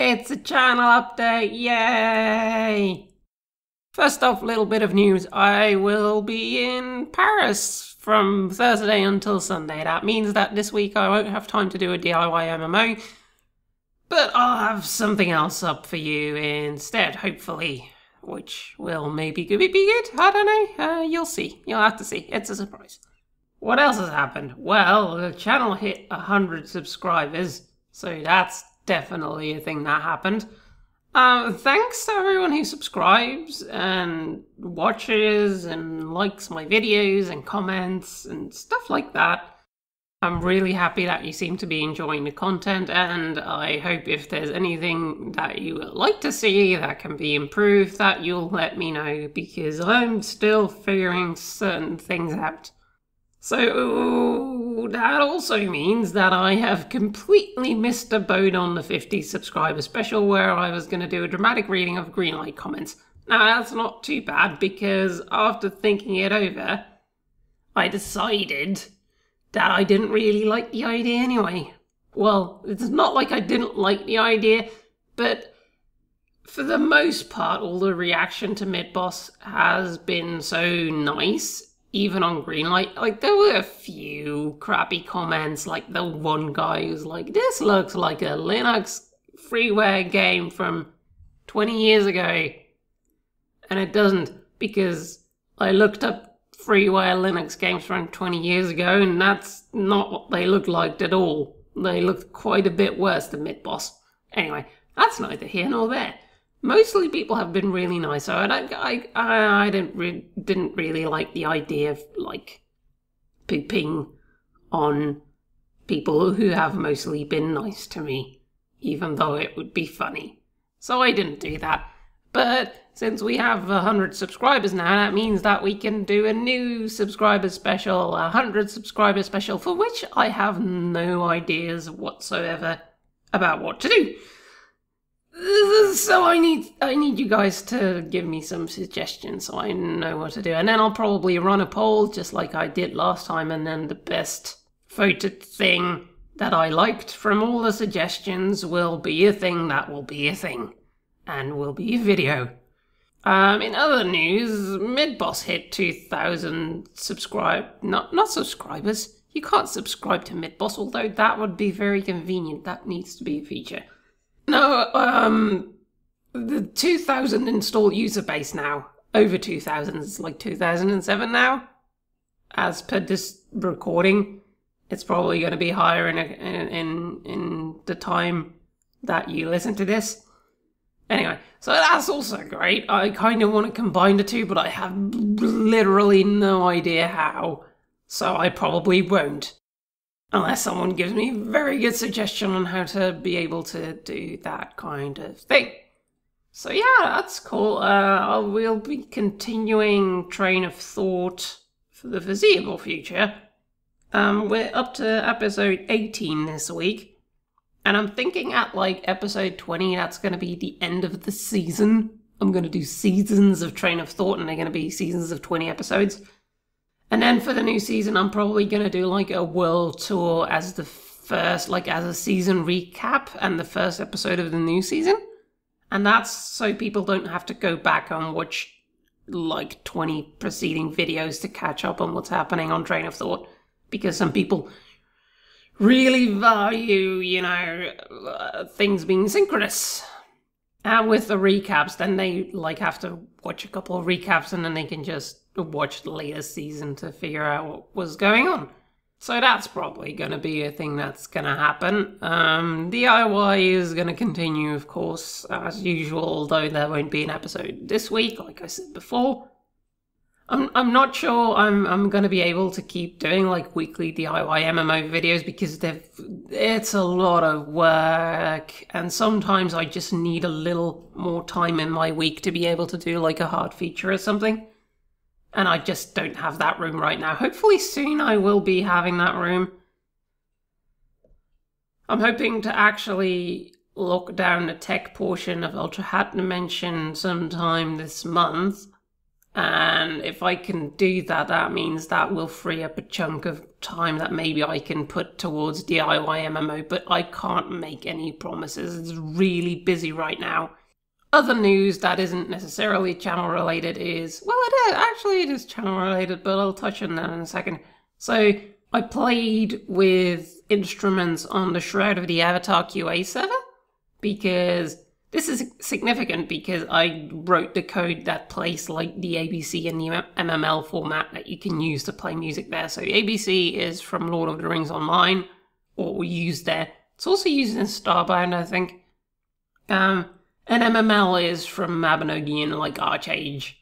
It's a channel update, yay! First off, little bit of news. I will be in Paris from Thursday until Sunday. That means that this week I won't have time to do a DIY MMO, but I'll have something else up for you instead, hopefully. Which will maybe go be good. I don't know. Uh, you'll see. You'll have to see. It's a surprise. What else has happened? Well, the channel hit 100 subscribers, so that's definitely a thing that happened. Uh, thanks to everyone who subscribes and watches and likes my videos and comments and stuff like that. I'm really happy that you seem to be enjoying the content, and I hope if there's anything that you would like to see that can be improved, that you'll let me know because I'm still figuring certain things out. So that also means that I have completely missed a boat on the 50 subscriber special where I was going to do a dramatic reading of Greenlight comments. Now that's not too bad because after thinking it over, I decided that I didn't really like the idea anyway. Well, it's not like I didn't like the idea, but for the most part, all the reaction to Mid Boss has been so nice, even on Greenlight. Like, there were a few crappy comments, like the one guy who's like, This looks like a Linux freeware game from 20 years ago. And it doesn't, because I looked up freeware Linux games from 20 years ago, and that's not what they looked like at all. They looked quite a bit worse than Midboss. Anyway, that's neither here nor there. Mostly people have been really nice, so I I I, I didn't re- didn't really like the idea of like pooping on people who have mostly been nice to me, even though it would be funny. So I didn't do that. But since we have 100 subscribers now, that means that we can do a new subscriber special, a 100 subscriber special, for which I have no ideas whatsoever about what to do. So I need I need you guys to give me some suggestions so I know what to do. And then I'll probably run a poll just like I did last time and then the best voted thing that I liked from all the suggestions will be a thing that will be a thing and will be a video. Um, in other news, Midboss hit 2,000 subscribe not not subscribers. You can't subscribe to Midboss, although that would be very convenient. That needs to be a feature. No, um, the 2,000 installed user base now. Over 2,000. It's like 2007 now. As per this recording, it's probably going to be higher in, a, in in in the time that you listen to this. Anyway, so that's also great. I kind of want to combine the two, but I have literally no idea how. So I probably won't. Unless someone gives me a very good suggestion on how to be able to do that kind of thing. So yeah, that's cool. Uh, we'll be continuing train of thought for the foreseeable future. Um, we're up to episode 18 this week. And I'm thinking at like episode 20, that's going to be the end of the season. I'm going to do seasons of Train of Thought, and they're going to be seasons of 20 episodes. And then for the new season, I'm probably going to do like a world tour as the first, like as a season recap and the first episode of the new season. And that's so people don't have to go back and watch like 20 preceding videos to catch up on what's happening on Train of Thought. Because some people really value, you know, uh, things being synchronous. And with the recaps, then they like have to watch a couple of recaps and then they can just watch the latest season to figure out what was going on. So that's probably going to be a thing that's going to happen. Um, DIY is going to continue, of course, as usual, although there won't be an episode this week, like I said before. I'm I'm not sure I'm I'm gonna be able to keep doing like weekly DIY MMO videos because they've it's a lot of work and sometimes I just need a little more time in my week to be able to do like a hard feature or something. And I just don't have that room right now. Hopefully soon I will be having that room. I'm hoping to actually lock down the tech portion of Ultra Hat Dimension sometime this month And if I can do that, that means that will free up a chunk of time that maybe I can put towards DIY MMO, but I can't make any promises. It's really busy right now. Other news that isn't necessarily channel related is, well, it is, actually it is channel related, but I'll touch on that in a second. So I played with instruments on the Shroud of the Avatar QA server because this is significant because I wrote the code that plays like the ABC and the MML format that you can use to play music there. So ABC is from Lord of the Rings Online, or used there. It's also used in Starbound, I think. Um, and MML is from Mabinogi and like ArcheAge.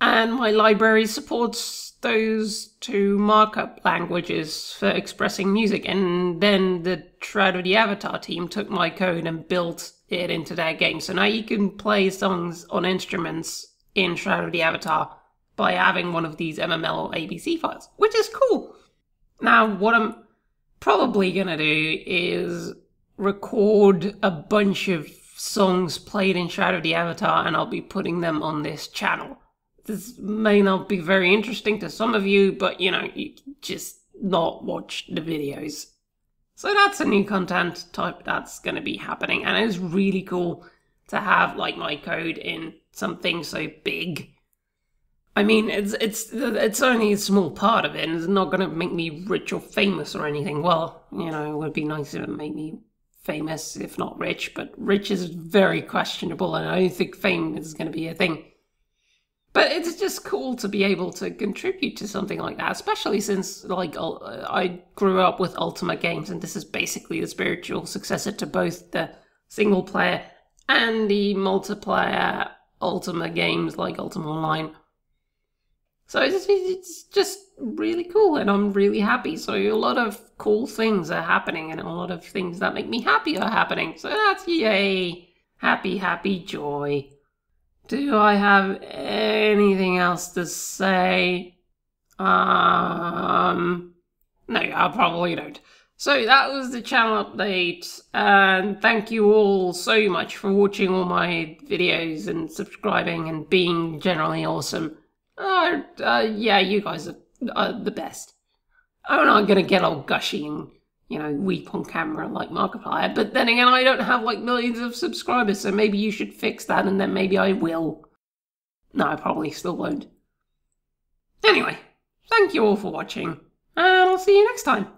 And my library supports those two markup languages for expressing music. And then the Shroud of the Avatar team took my code and built it into their game. So now you can play songs on instruments in Shroud of the Avatar by having one of these MML ABC files, which is cool. Now, what I'm probably gonna do is record a bunch of songs played in Shroud of the Avatar and I'll be putting them on this channel. This may not be very interesting to some of you, but you know, you just not watch the videos. So that's a new content type that's going to be happening, and it's really cool to have like my code in something so big. I mean, it's it's it's only a small part of it, and it's not going to make me rich or famous or anything. Well, you know, it would be nice if it made me famous, if not rich, but rich is very questionable, and I don't think fame is going to be a thing. But it's just cool to be able to contribute to something like that, especially since like uh, I grew up with Ultima games, and this is basically the spiritual successor to both the single player and the multiplayer Ultima games like Ultima Online. So it's, it's just really cool, and I'm really happy. So a lot of cool things are happening, and a lot of things that make me happy are happening. So that's yay, happy, happy, joy. Do I have anything else to say? Um, no, I probably don't. So that was the channel update, and thank you all so much for watching all my videos and subscribing and being generally awesome. Uh, uh yeah, you guys are, are the best. I'm not gonna get all gushy and you know, weep on camera like Markiplier. But then again, I don't have like millions of subscribers, so maybe you should fix that and then maybe I will. No, I probably still won't. Anyway, thank you all for watching, and I'll see you next time.